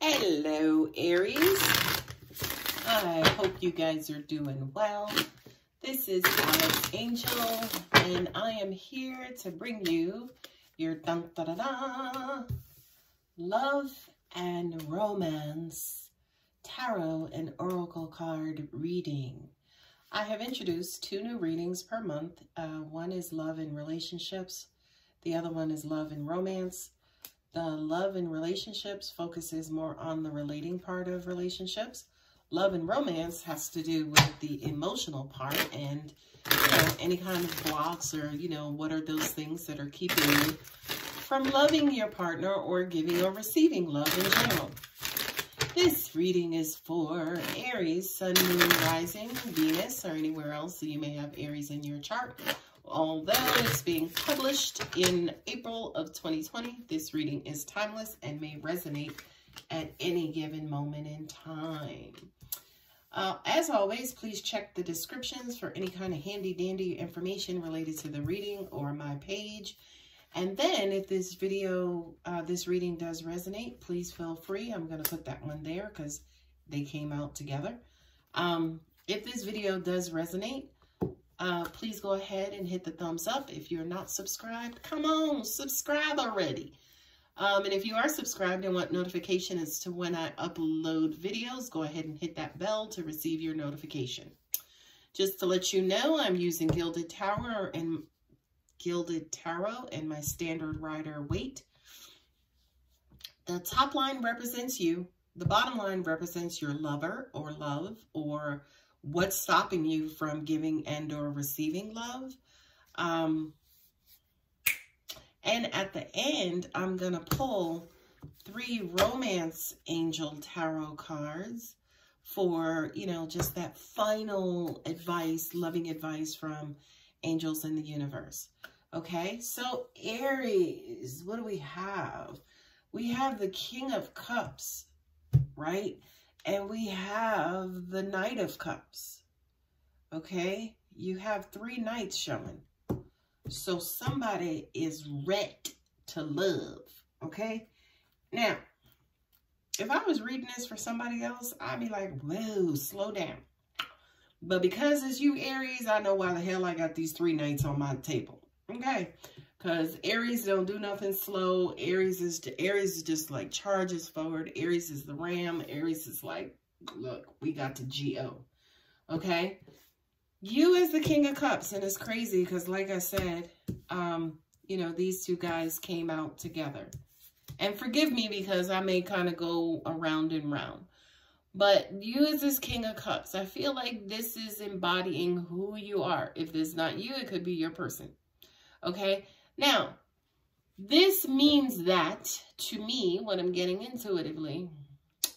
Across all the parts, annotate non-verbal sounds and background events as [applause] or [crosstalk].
Hello, Aries. I hope you guys are doing well. This is Alex Angel, and I am here to bring you your dun da da da love and romance tarot and oracle card reading. I have introduced two new readings per month. Uh, one is love and relationships. The other one is love and romance. The love and relationships focuses more on the relating part of relationships. Love and romance has to do with the emotional part and you know, any kind of blocks or, you know, what are those things that are keeping you from loving your partner or giving or receiving love in general. This reading is for Aries, Sun, Moon, Rising, Venus, or anywhere else that you may have Aries in your chart. Although it's being published in April of 2020, this reading is timeless and may resonate at any given moment in time. Uh, as always, please check the descriptions for any kind of handy-dandy information related to the reading or my page. And then if this video, uh, this reading does resonate, please feel free. I'm going to put that one there because they came out together. Um, if this video does resonate, uh, please go ahead and hit the thumbs up. If you're not subscribed, come on, subscribe already. Um, and if you are subscribed and want notification as to when I upload videos, go ahead and hit that bell to receive your notification. Just to let you know, I'm using Gilded Tower and Gilded Tarot and my standard Rider Waite. The top line represents you. The bottom line represents your lover or love or what's stopping you from giving and or receiving love. Um, and at the end, I'm going to pull three romance angel tarot cards for, you know, just that final advice, loving advice from angels in the universe. Okay, so Aries, what do we have? We have the King of Cups, right? And we have the Knight of Cups. Okay, you have three knights showing. So somebody is ready to love. Okay, now, if I was reading this for somebody else, I'd be like, whoa, slow down. But because it's you, Aries, I know why the hell I got these three knights on my table. Okay, because Aries don't do nothing slow. Aries is Aries is just like charges forward. Aries is the ram. Aries is like, look, we got to go. Okay, you is the king of cups, and it's crazy because, like I said, um, you know, these two guys came out together. And forgive me because I may kind of go around and round. But you as this King of Cups, I feel like this is embodying who you are. If it's not you, it could be your person. Okay? Now, this means that, to me, what I'm getting intuitively,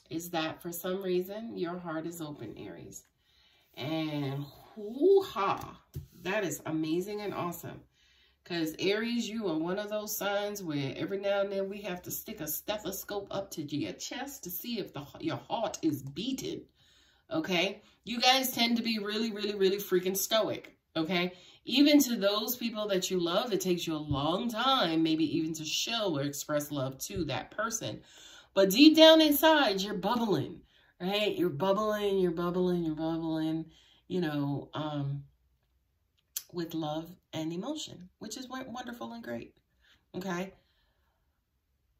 is that for some reason, your heart is open, Aries. And hoo-ha, that is amazing and awesome. Because Aries, you are one of those signs where every now and then we have to stick a stethoscope up to your chest to see if the your heart is beating. Okay? You guys tend to be really, really, really freaking stoic. Okay? Even to those people that you love, it takes you a long time, maybe even to show or express love to that person. But deep down inside, you're bubbling, right? You're bubbling, you're bubbling, you're bubbling, you know, um, with love and emotion, which is wonderful and great, okay?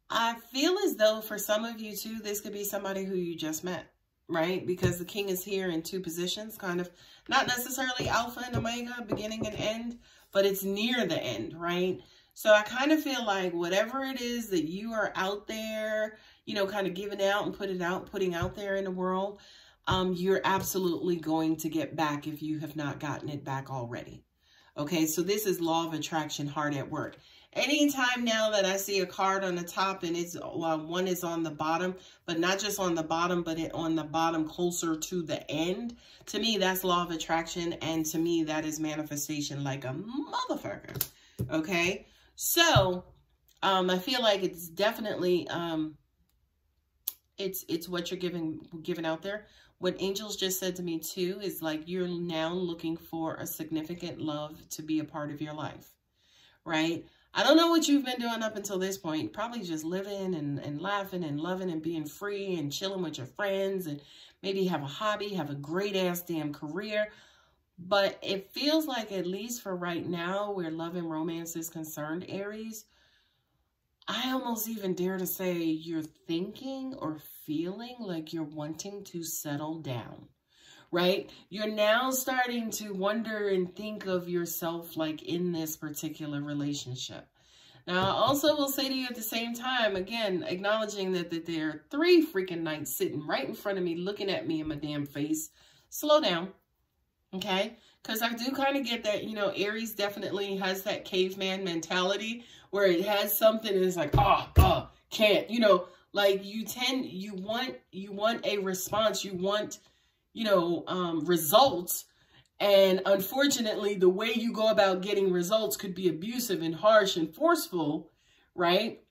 I feel as though for some of you too, this could be somebody who you just met right? Because the king is here in two positions, kind of not necessarily alpha and omega, beginning and end, but it's near the end, right? So I kind of feel like whatever it is that you are out there, you know, kind of giving out and putting out, putting out there in the world, um, you're absolutely going to get back if you have not gotten it back already. Okay, so this is law of attraction hard at work. Anytime now that I see a card on the top and it's well, one is on the bottom, but not just on the bottom, but it on the bottom closer to the end, to me, that's law of attraction. And to me, that is manifestation like a motherfucker. Okay. So, um, I feel like it's definitely, um, it's, it's what you're giving, giving out there. What angels just said to me too is like, you're now looking for a significant love to be a part of your life, right? I don't know what you've been doing up until this point. Probably just living and, and laughing and loving and being free and chilling with your friends and maybe have a hobby, have a great ass damn career. But it feels like, at least for right now, where love and romance is concerned, Aries, I almost even dare to say you're thinking or feeling like you're wanting to settle down, right? You're now starting to wonder and think of yourself like in this particular relationship. Now, I also will say to you at the same time, again, acknowledging that, that there are three freaking knights sitting right in front of me, looking at me in my damn face. Slow down Okay. Because I do kind of get that, you know, Aries definitely has that caveman mentality where it has something and it's like, ah, oh, ah, oh, can't, you know, like you tend, you want, you want a response, you want, you know, um, results. And unfortunately, the way you go about getting results could be abusive and harsh and forceful, right?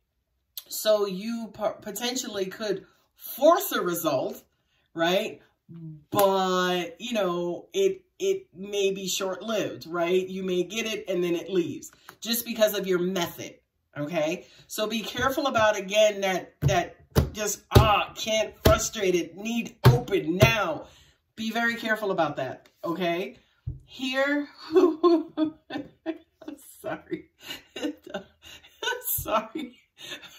So you potentially could force a result, right? But, you know, it it may be short-lived, right? You may get it and then it leaves just because of your method, okay? So be careful about, again, that, that just, ah, can't, frustrated, need open now. Be very careful about that, okay? Here, I'm [laughs] sorry. [laughs] sorry.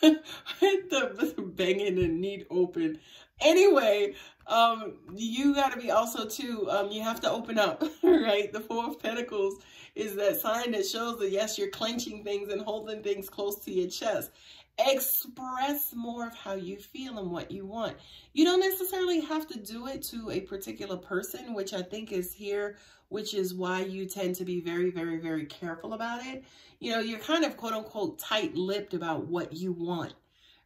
the, [laughs] the banging and need open. Anyway, um, you got to be also too, um, you have to open up, right? The Four of Pentacles is that sign that shows that yes, you're clenching things and holding things close to your chest. Express more of how you feel and what you want. You don't necessarily have to do it to a particular person, which I think is here, which is why you tend to be very, very, very careful about it. You know, you're kind of quote unquote tight-lipped about what you want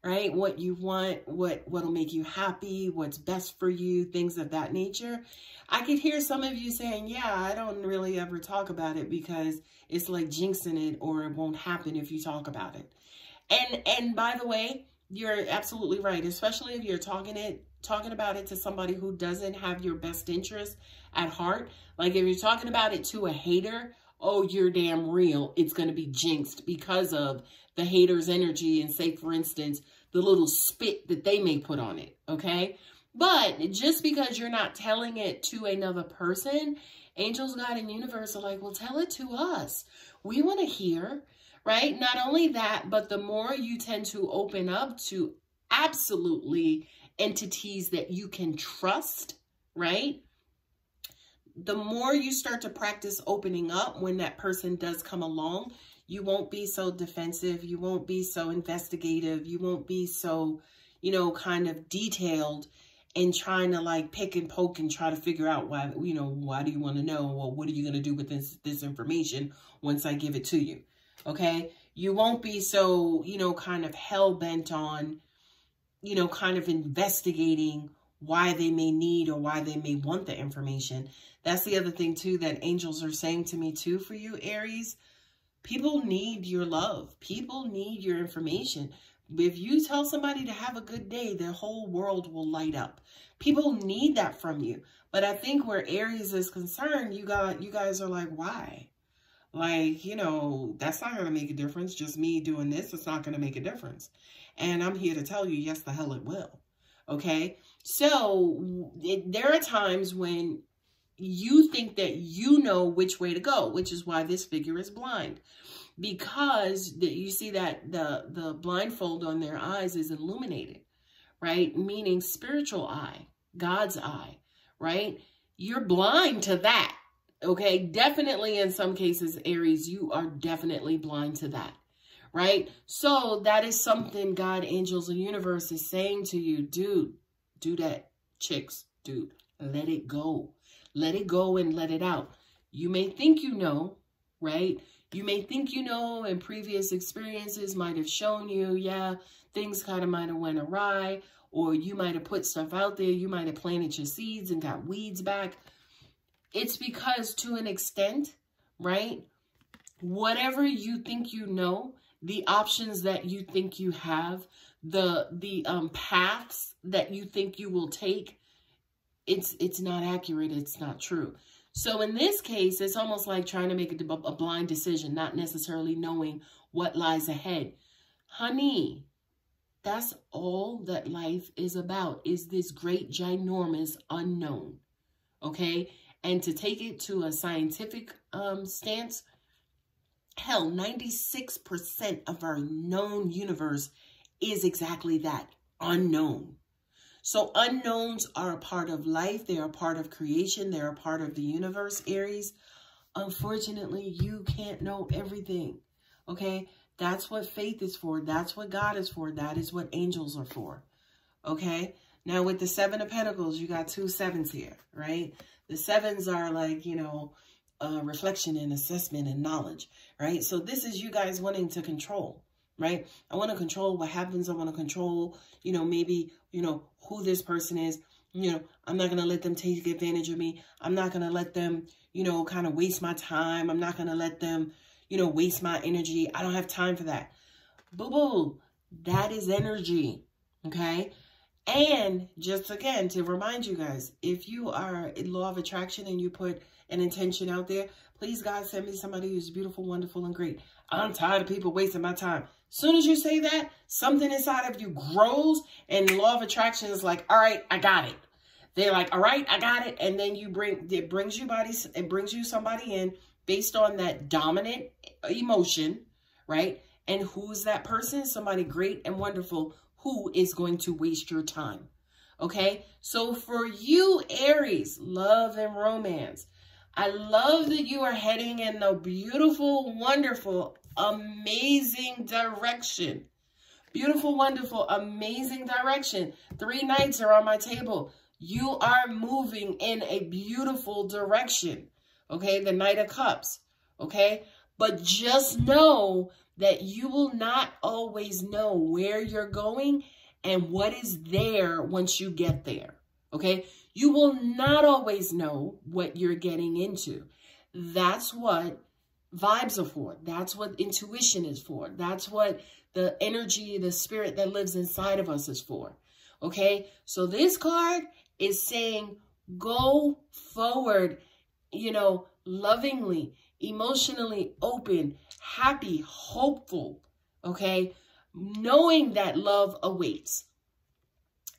right? What you want, what what'll make you happy, what's best for you, things of that nature. I could hear some of you saying, yeah, I don't really ever talk about it because it's like jinxing it or it won't happen if you talk about it. And and by the way, you're absolutely right, especially if you're talking it talking about it to somebody who doesn't have your best interest at heart. Like if you're talking about it to a hater, oh, you're damn real. It's going to be jinxed because of the hater's energy and say, for instance, the little spit that they may put on it, okay? But just because you're not telling it to another person, angels, God, and universe are like, well, tell it to us. We want to hear, right? Not only that, but the more you tend to open up to absolutely entities that you can trust, right? The more you start to practice opening up when that person does come along, you won't be so defensive. You won't be so investigative. You won't be so, you know, kind of detailed and trying to like pick and poke and try to figure out why, you know, why do you want to know? Well, what are you going to do with this, this information once I give it to you? Okay. You won't be so, you know, kind of hell bent on, you know, kind of investigating why they may need or why they may want the information. That's the other thing too that angels are saying to me too for you, Aries. People need your love. People need your information. If you tell somebody to have a good day, their whole world will light up. People need that from you. But I think where Aries is concerned, you got you guys are like, why? Like, you know, that's not going to make a difference. Just me doing this, it's not going to make a difference. And I'm here to tell you, yes, the hell it will. Okay? So, it, there are times when you think that you know which way to go, which is why this figure is blind. Because you see that the, the blindfold on their eyes is illuminated, right? Meaning spiritual eye, God's eye, right? You're blind to that, okay? Definitely in some cases, Aries, you are definitely blind to that, right? So that is something God, angels, and universe is saying to you, dude, do that, chicks, dude, let it go let it go and let it out. You may think you know, right? You may think you know and previous experiences might have shown you, yeah, things kind of might have went awry or you might have put stuff out there. You might have planted your seeds and got weeds back. It's because to an extent, right? Whatever you think you know, the options that you think you have, the the um, paths that you think you will take, it's it's not accurate. It's not true. So in this case, it's almost like trying to make a, a blind decision, not necessarily knowing what lies ahead. Honey, that's all that life is about, is this great, ginormous unknown, okay? And to take it to a scientific um, stance, hell, 96% of our known universe is exactly that, unknown. So unknowns are a part of life. They are part of creation. They're a part of the universe, Aries. Unfortunately, you can't know everything, okay? That's what faith is for. That's what God is for. That is what angels are for. Okay? Now, with the Seven of Pentacles, you got two sevens here, right? The sevens are like, you know, uh, reflection and assessment and knowledge, right? So this is you guys wanting to control, right? I want to control what happens. I want to control, you know, maybe, you know, who this person is. You know, I'm not going to let them take advantage of me. I'm not going to let them, you know, kind of waste my time. I'm not going to let them, you know, waste my energy. I don't have time for that. Boo-boo, that is energy, okay? And just again, to remind you guys, if you are in law of attraction and you put an intention out there, please God send me somebody who's beautiful, wonderful, and great. I'm tired of people wasting my time. Soon as you say that, something inside of you grows and law of attraction is like, all right, I got it. They're like, all right, I got it. And then you bring, it brings you body, it brings you somebody in based on that dominant emotion, right? And who's that person? Somebody great and wonderful who is going to waste your time. Okay, so for you, Aries, love and romance. I love that you are heading in the beautiful, wonderful, amazing direction. Beautiful, wonderful, amazing direction. Three knights are on my table. You are moving in a beautiful direction okay? The Knight of Cups, okay? But just know that you will not always know where you're going and what is there once you get there, okay? You will not always know what you're getting into. That's what vibes are for. That's what intuition is for. That's what the energy, the spirit that lives inside of us is for. Okay? So this card is saying go forward you know, lovingly, emotionally open, happy, hopeful, okay? Knowing that love awaits.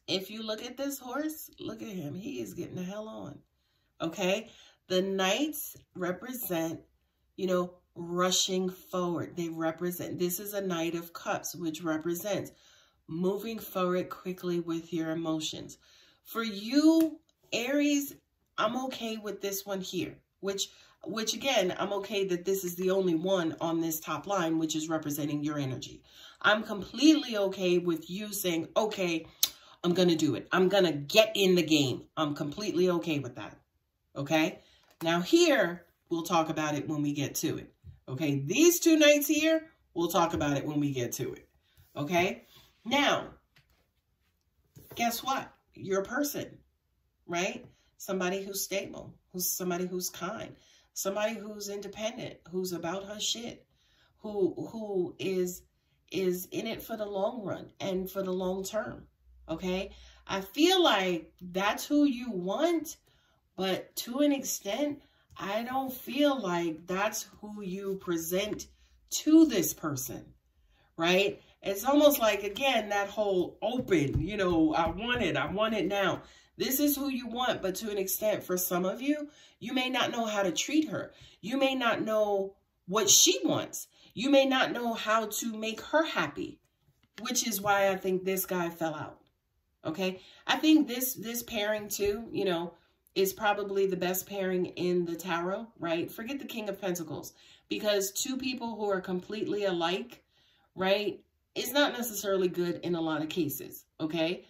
If you look at this horse, look at him. He is getting the hell on, okay? The knights represent, you know, rushing forward. They represent, this is a knight of cups, which represents moving forward quickly with your emotions. For you, Aries, I'm okay with this one here, which, which again, I'm okay that this is the only one on this top line, which is representing your energy. I'm completely okay with you saying, okay, I'm going to do it. I'm going to get in the game. I'm completely okay with that. Okay. Now here, we'll talk about it when we get to it. Okay. These two knights here, we'll talk about it when we get to it. Okay. Now, guess what? You're a person, right? somebody who's stable, who's somebody who's kind, somebody who's independent, who's about her shit, who who is is in it for the long run and for the long term. Okay? I feel like that's who you want, but to an extent, I don't feel like that's who you present to this person, right? It's almost like, again, that whole open, you know, I want it, I want it now. This is who you want, but to an extent, for some of you, you may not know how to treat her. You may not know what she wants. You may not know how to make her happy, which is why I think this guy fell out. Okay? I think this this pairing too, you know, is probably the best pairing in the tarot, right? Forget the King of Pentacles because two people who are completely alike, right, is not necessarily good in a lot of cases, okay?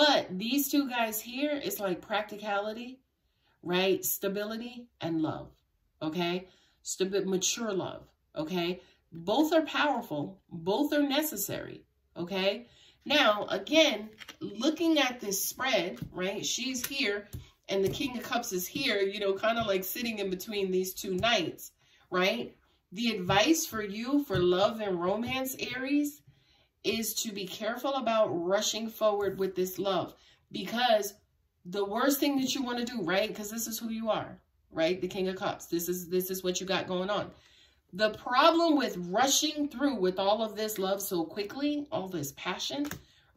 But these two guys here, it's like practicality, right? Stability and love, okay? Mature love, okay? Both are powerful. Both are necessary, okay? Now, again, looking at this spread, right? She's here and the King of Cups is here, you know, kind of like sitting in between these two knights, right? The advice for you for love and romance, Aries, is to be careful about rushing forward with this love because the worst thing that you want to do, right? Because this is who you are, right? The King of Cups. This is, this is what you got going on. The problem with rushing through with all of this love so quickly, all this passion,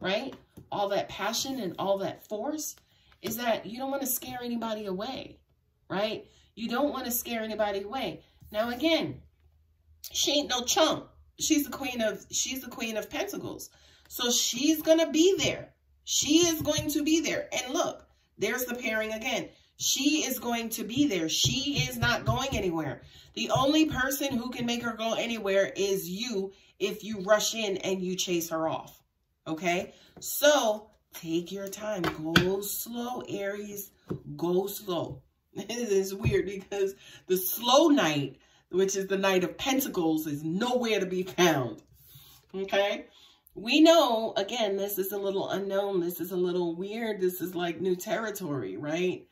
right? All that passion and all that force is that you don't want to scare anybody away, right? You don't want to scare anybody away. Now, again, she ain't no chump. She's the queen of, she's the queen of pentacles. So she's going to be there. She is going to be there. And look, there's the pairing again. She is going to be there. She is not going anywhere. The only person who can make her go anywhere is you if you rush in and you chase her off. Okay? So, take your time. Go slow, Aries. Go slow. [laughs] it is weird because the slow knight, which is the knight of pentacles, is nowhere to be found. Okay? We know, again, this is a little unknown. This is a little weird. This is like new territory, right?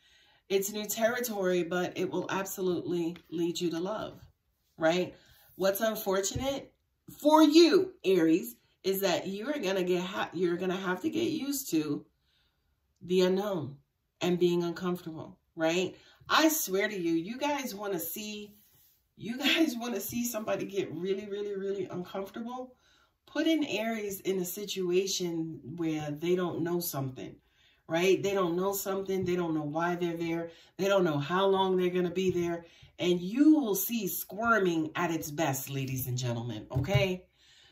It's new territory, but it will absolutely lead you to love, right? What's unfortunate for you, Aries, is that you're gonna get you're gonna have to get used to the unknown and being uncomfortable, right? I swear to you, you guys want to see you guys want to see somebody get really, really, really uncomfortable. Put in Aries in a situation where they don't know something right? They don't know something. They don't know why they're there. They don't know how long they're going to be there. And you will see squirming at its best, ladies and gentlemen, okay?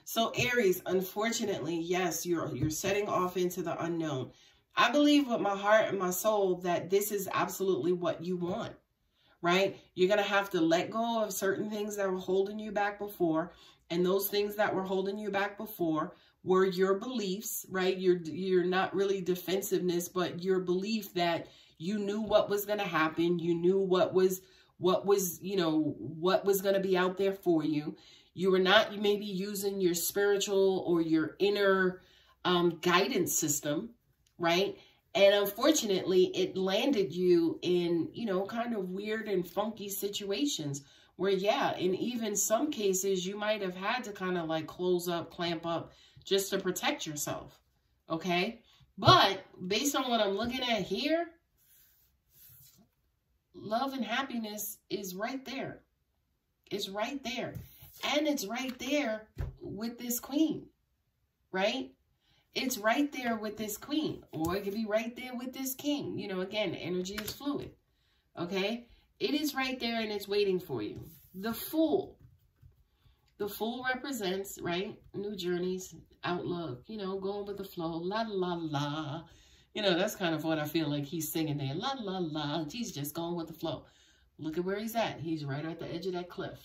So Aries, unfortunately, yes, you're, you're setting off into the unknown. I believe with my heart and my soul that this is absolutely what you want, right? You're going to have to let go of certain things that were holding you back before. And those things that were holding you back before were your beliefs, right? You're, you're not really defensiveness, but your belief that you knew what was going to happen. You knew what was, what was, you know, what was going to be out there for you. You were not you maybe using your spiritual or your inner um, guidance system, right? And unfortunately, it landed you in, you know, kind of weird and funky situations where, yeah, in even some cases, you might have had to kind of like close up, clamp up, just to protect yourself. Okay? But based on what I'm looking at here, love and happiness is right there. It's right there. And it's right there with this queen, right? It's right there with this queen. Or it could be right there with this king. You know, again, energy is fluid. Okay? It is right there and it's waiting for you. The Fool. The Fool represents, right, new journeys, outlook, you know, going with the flow, la la la. You know, that's kind of what I feel like he's singing there. La la la. He's just going with the flow. Look at where he's at. He's right at the edge of that cliff.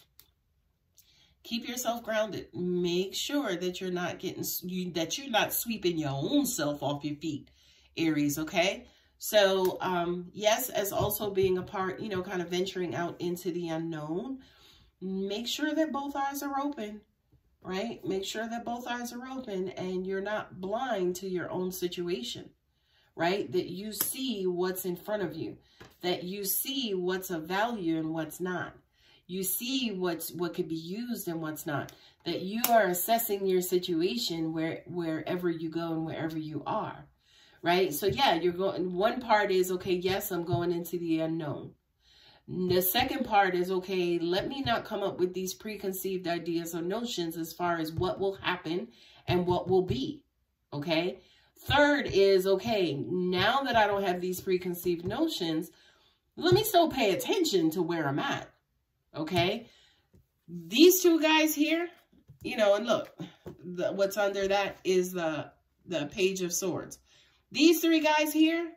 Keep yourself grounded. Make sure that you're not getting, you, that you're not sweeping your own self off your feet, Aries, okay? So, um, yes, as also being a part, you know, kind of venturing out into the unknown, make sure that both eyes are open, right? Make sure that both eyes are open and you're not blind to your own situation, right? That you see what's in front of you, that you see what's of value and what's not. You see what's what could be used and what's not. That you are assessing your situation where wherever you go and wherever you are, right? So yeah, you're going. One part is okay. Yes, I'm going into the unknown the second part is, okay, let me not come up with these preconceived ideas or notions as far as what will happen and what will be, okay? Third is, okay, now that I don't have these preconceived notions, let me still pay attention to where I'm at, okay? These two guys here, you know, and look, the, what's under that is the, the Page of Swords. These three guys here,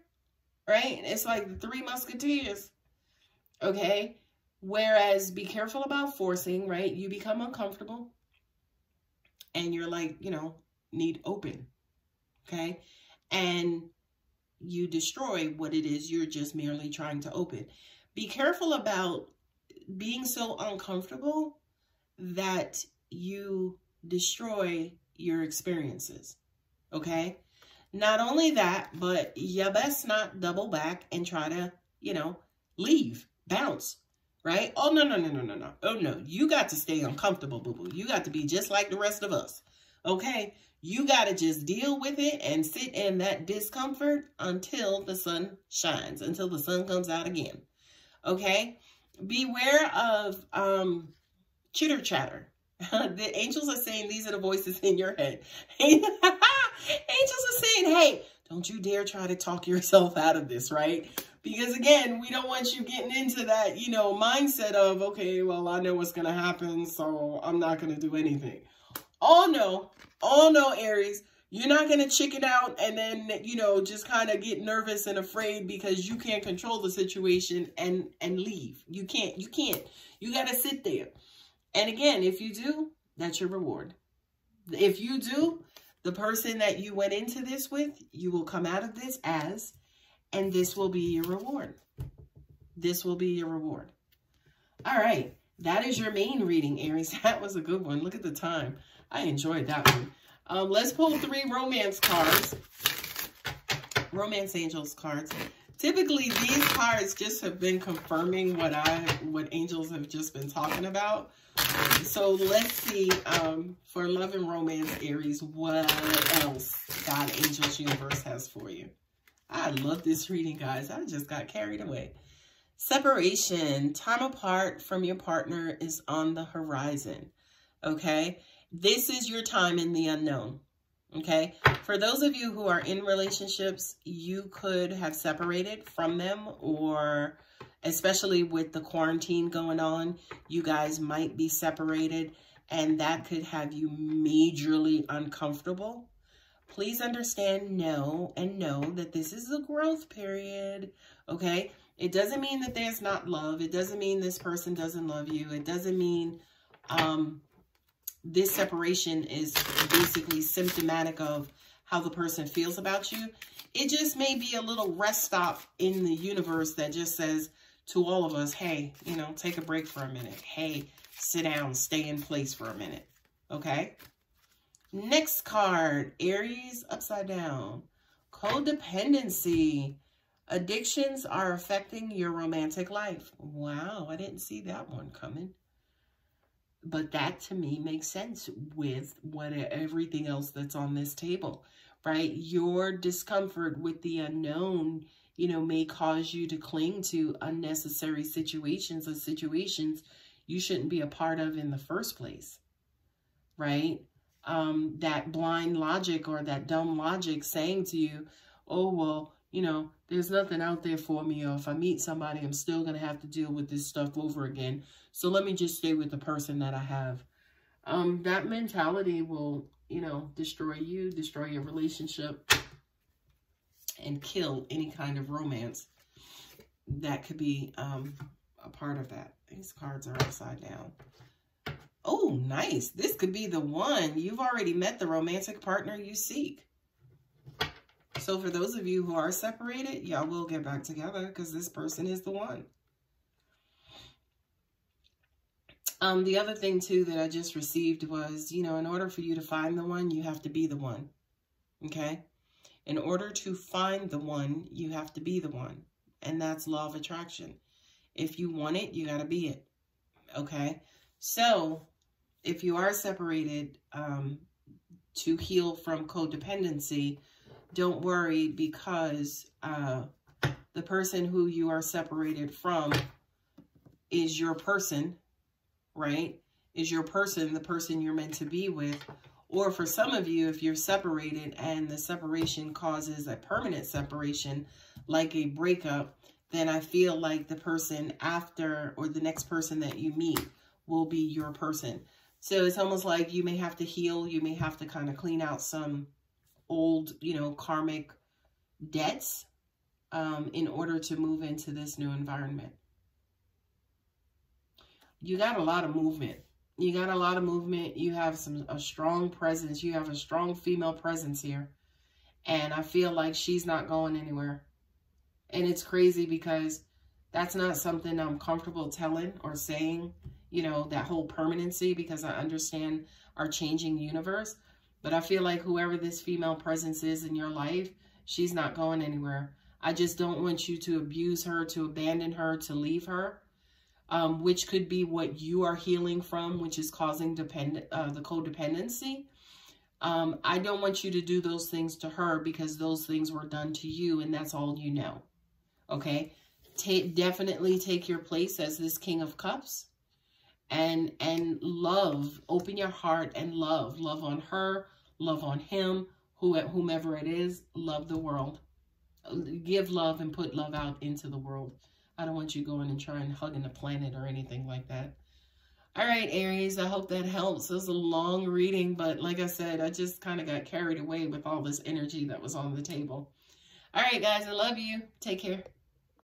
right? It's like the three musketeers okay? Whereas be careful about forcing, right? You become uncomfortable and you're like, you know, need open, okay? And you destroy what it is you're just merely trying to open. Be careful about being so uncomfortable that you destroy your experiences, okay? Not only that, but you best not double back and try to, you know, leave bounce, right? Oh, no, no, no, no, no, no. Oh, no. You got to stay uncomfortable, boo-boo. You got to be just like the rest of us, okay? You got to just deal with it and sit in that discomfort until the sun shines, until the sun comes out again, Okay? Beware of um, chitter chatter. [laughs] the angels are saying these are the voices in your head. [laughs] angels are saying, hey, don't you dare try to talk yourself out of this, right? Because again, we don't want you getting into that, you know, mindset of, okay, well, I know what's going to happen, so I'm not going to do anything. All know, all know, Aries, you're not going to chicken out and then, you know, just kind of get nervous and afraid because you can't control the situation and, and leave. You can't, you can't. You got to sit there. And again, if you do, that's your reward. If you do, the person that you went into this with, you will come out of this as, and this will be your reward. This will be your reward. All right. That is your main reading, Aries. [laughs] That was a good one. Look at the time. I enjoyed that one. Um, let's pull three romance cards. Romance angels cards. Typically, these cards just have been confirming what I, what angels have just been talking about. So let's see, um, for love and romance, Aries, what else God, angels, universe has for you. I love this reading, guys. I just got carried away. Separation, time apart from your partner is on the horizon, okay? This is your time in the unknown. Okay. For those of you who are in relationships, you could have separated from them or especially with the quarantine going on, you guys might be separated and that could have you majorly uncomfortable. Please understand, know, and know that this is a growth period, okay? It doesn't mean that there's not love. It doesn't mean this person doesn't love you. It doesn't mean um, this separation is basically symptomatic of how the person feels about you. It just may be a little rest stop in the universe that just says to all of us, hey, you know, take a break for a minute. Hey, sit down, stay in place for a minute. Okay? Next card, Aries upside down. Codependency. Addictions are affecting your romantic life. Wow, I didn't see that one coming. But that to me makes sense with what everything else that's on this table, right? Your discomfort with the unknown, you know, may cause you to cling to unnecessary situations or situations you shouldn't be a part of in the first place, right? Um, that blind logic or that dumb logic saying to you, oh, well, you know, there's nothing out there for me, or if I meet somebody, I'm still going to have to deal with this stuff over again. So let me just stay with the person that I have. Um, that mentality will, you know, destroy you, destroy your relationship, and kill any kind of romance that could be um, a part of that. These cards are upside down. Oh, nice. This could be the one. You've already met the romantic partner you seek. So for those of you who are separated, y'all will get back together because this person is the one. Um, the other thing, too, that I just received was, you know, in order for you to find the one, you have to be the one. Okay? In order to find the one, you have to be the one. And that's law of attraction. If you want it, you got to be it. Okay? So, if you are separated, um, to heal from codependency, don't worry because uh, the person who you are separated from is your person, right? Is your person, the person you're meant to be with. Or for some of you, if you're separated and the separation causes a permanent separation, like a breakup, then I feel like the person after or the next person that you meet will be your person. So it's almost like you may have to heal. You may have to kind of clean out some old, you know, karmic debts um, in order to move into this new environment. You got a lot of movement. You got a lot of movement. You have some a strong presence. You have a strong female presence here. And I feel like she's not going anywhere. And it's crazy because that's not something I'm comfortable telling or saying, you know, that whole permanency because I understand our changing universe. But I feel like whoever this female presence is in your life, she's not going anywhere. I just don't want you to abuse her, to abandon her, to leave her, um, which could be what you are healing from, which is causing depend uh, the codependency. Um, I don't want you to do those things to her because those things were done to you and that's all you know. Okay? take definitely take your place as this King of Cups and and love open your heart and love. Love on her love on him who whomever it is love the world. Give love and put love out into the world. I don't want you going and trying hugging the planet or anything like that. All right aries i hope that helps. It was a long reading but like i said i just kind of got carried away with all this energy that was on the table. All right guys i love you. Take care